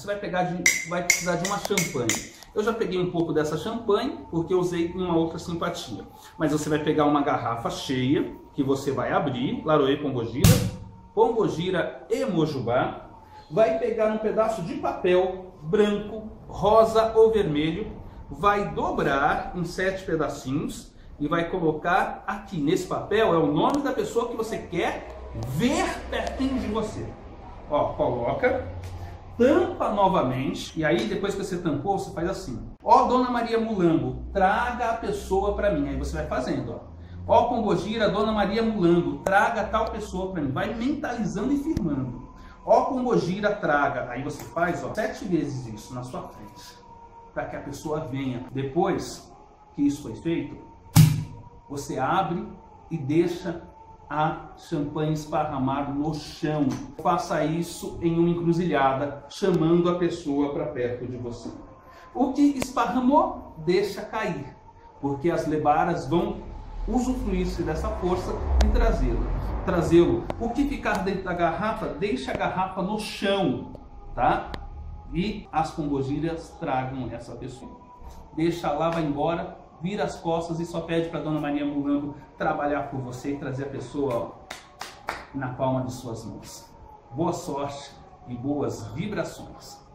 Você vai pegar de, vai precisar de uma champanhe. Eu já peguei um pouco dessa champanhe porque usei uma outra simpatia. Mas você vai pegar uma garrafa cheia que você vai abrir, Laroe Pombogira, Pombogira e Mojubá. Vai pegar um pedaço de papel branco, rosa ou vermelho, vai dobrar em sete pedacinhos e vai colocar aqui nesse papel é o nome da pessoa que você quer ver pertinho de você. Ó, coloca, tampa novamente e aí depois que você tampou, você faz assim. Ó, Dona Maria Mulambo, traga a pessoa para mim. Aí você vai fazendo, ó. Ó, Pombogira, Dona Maria Mulambo, traga tal pessoa para mim. Vai mentalizando e firmando. Ó, Pombogira, traga. Aí você faz, ó, sete vezes isso na sua frente. Para que a pessoa venha. Depois que isso foi feito, você abre e deixa a champanhe esparramar no chão. Faça isso em uma encruzilhada, chamando a pessoa para perto de você. O que esparramou, deixa cair, porque as lebaras vão usufruir-se dessa força e trazê-lo. Trazê-lo. O que ficar dentro da garrafa, deixa a garrafa no chão, tá? E as pombogiras tragam essa pessoa. Deixa lá, vai embora, vira as costas e só pede para Dona Maria Mulambo trabalhar por você e trazer a pessoa ó, na palma de suas mãos. Boa sorte e boas vibrações.